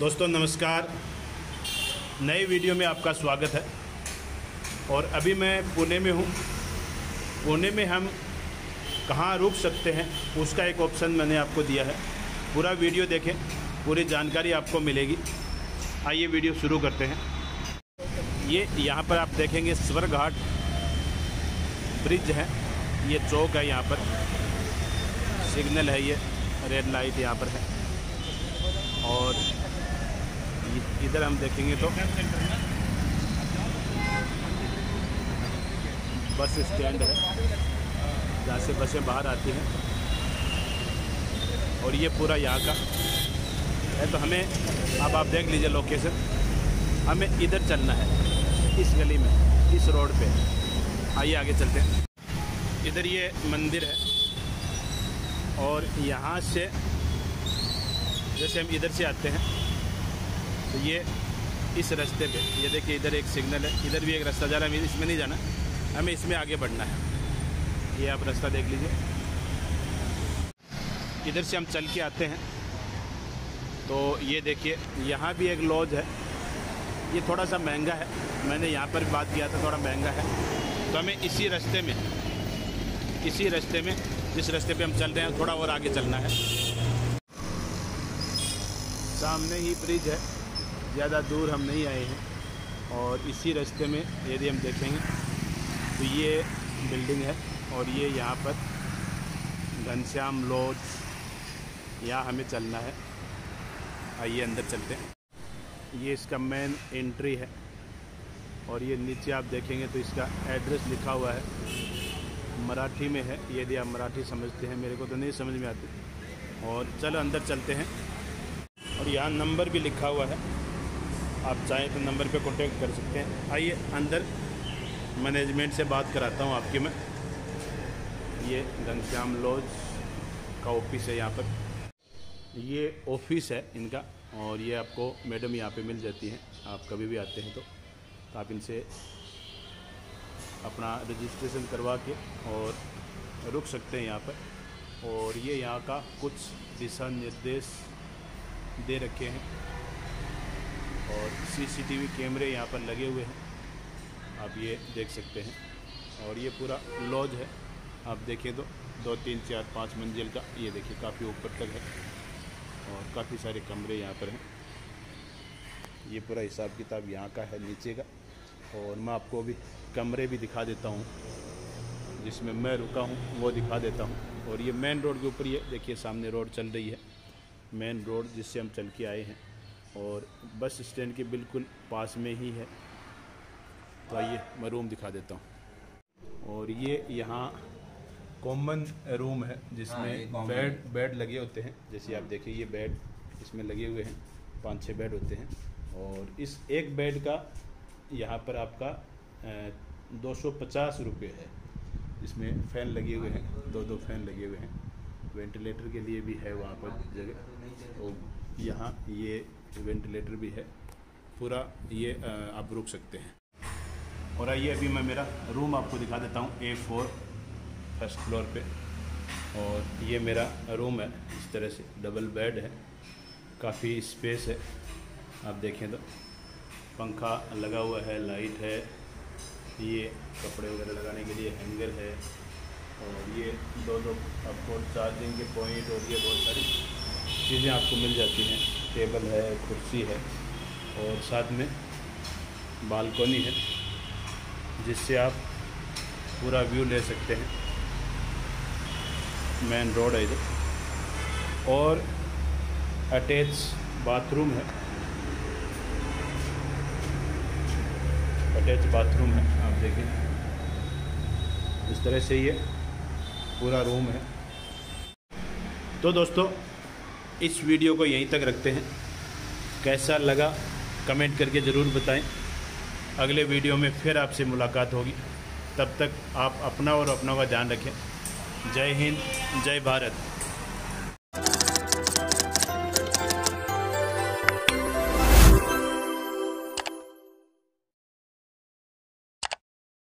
दोस्तों, नमस्कार। नए वीडियो में आपका स्वागत है। और अभी मैं पुणे में हूँ। पुणे में हम कहाँ रुक सकते हैं, उसका एक ऑप्शन मैंने आपको दिया है। पूरा वीडियो देखें, पूरी जानकारी आपको मिलेगी। आइए वीडियो शुरू करते हैं। ये यहाँ पर आप देखेंगे स्वर घाट ब्रिज है। ये चौक है यहाँ पर। सिग्नल है ये, रेड लाइट यहाँ पर है। और इधर हम देखेंगे तो। बस स्टैंड है, जहाँ से बसें बाहर आती हैं। और ये पूरा यहाँ का है तो हमें, अब आप देख लीजिए लोकेशन हमें इधर चलना है, इस गली में, इस रोड पे। आइए, आगे चलते हैं। इधर ये मंदिर है, और यहाँ से, जैसे हम इधर से आते हैं तो ये इस रास्ते पे, ये देखिए इधर एक सिग्नल है, इधर भी एक रास्ता जा रहा है, हमें इसमें नहीं जाना, हमें इसमें आगे बढ़ना है। ये आप रास्ता देख लीजिए। इधर से हम चल के आते हैं। तो ये देखिए, यहाँ भी एक लॉज है। ये थोड़ा सा महँगा है। मैंने यहाँ पर बात किया था, थोड़ा महँगा है। तो हमें इसी रास्ते में, इसी रास्ते में, जिस रास्ते पे हम चल रहे हैं, थोड़ा और आगे चलना है। सामने ही ब्रिज है। ज़्यादा दूर हम नहीं आए हैं और इसी रास्ते में यदि हम देखेंगे तो ये बिल्डिंग है और ये यहाँ पर घनश्याम लॉज यहाँ हमें चलना है। आइए अंदर चलते हैं। ये इसका मेन एंट्री है और ये नीचे आप देखेंगे तो इसका एड्रेस लिखा हुआ है। मराठी में है, यदि आप मराठी समझते हैं, मेरे को तो नहीं समझ में आती। और चलो अंदर चलते हैं। और यहाँ नंबर भी लिखा हुआ है। आप चाहें तो नंबर पे कांटेक्ट कर सकते हैं। आइए अंदर मैनेजमेंट से बात कराता हूँ आपकी मैं। ये घनश्याम लॉज का ऑफ़िस है यहाँ पर। ये ऑफ़िस है इनका और ये आपको मैडम यहाँ पे मिल जाती हैं। आप कभी भी आते हैं तो, तो आप इनसे अपना रजिस्ट्रेशन करवा के और रुक सकते हैं यहाँ पर। और ये यहाँ का कुछ दिशा निर्देश दे रखे हैं। और सीसीटीवी कैमरे यहाँ पर लगे हुए हैं। आप ये देख सकते हैं। और ये पूरा लॉज है। आप देखें तो दो, तीन, चार, पाँच मंजिल का ये देखिए, काफ़ी ऊपर तक है। और काफ़ी सारे कमरे यहाँ पर हैं। ये पूरा हिसाब किताब यहाँ का है, नीचे का। और मैं आपको अभी कमरे भी दिखा देता हूँ, जिसमें मैं रुका हूँ, वो दिखा देता हूँ। और ये मेन रोड के ऊपर ये देखिए, सामने रोड चल रही है। मेन रोड जिससे हम चल के आए हैं। और बस स्टैंड के बिल्कुल पास में ही है। तो आइए मैं रूम दिखा देता हूँ। और ये यहाँ कॉमन रूम है हाँ, जिसमें बेड बेड लगे होते हैं। जैसे आप देखिए ये बेड इसमें लगे हुए हैं। पाँच छः बेड होते हैं। और इस एक बेड का यहाँ पर आपका दो सौ पचास रुपये है। इसमें फ़ैन लगे हुए हैं। दो दो फ़ैन लगे हुए हैं। वेंटिलेटर के लिए भी है वहाँ पर जगह। और यहाँ ये वेंटिलेटर भी है। पूरा ये आप रुक सकते हैं। और आइए अभी मैं मेरा रूम आपको दिखा देता हूँ ए फोर फ़र्स्ट फ्लोर पे। और ये मेरा रूम है, इस तरह से डबल बेड है। काफ़ी स्पेस है, आप देखें तो। पंखा लगा हुआ है लाइट है। ये कपड़े वगैरह लगाने के लिए हैंगर है। और ये दो दो आपको चार्जिंग के पॉइंट और ये बहुत सारी चीज़ें आपको मिल जाती हैं। टेबल है, कुर्सी है और साथ में बालकोनी है, जिससे आप पूरा व्यू ले सकते हैं। मेन रोड है इधर। और अटैच बाथरूम है। अटैच बाथरूम है, आप देखें। इस तरह से ये पूरा रूम है। तो दोस्तों इस वीडियो को यहीं तक रखते हैं। कैसा लगा, कमेंट करके ज़रूर बताएँ। अगले वीडियो में फिर आपसे मुलाकात होगी। तब तक आप अपना और अपनों का ध्यान रखें। जय हिंद, जय भारत।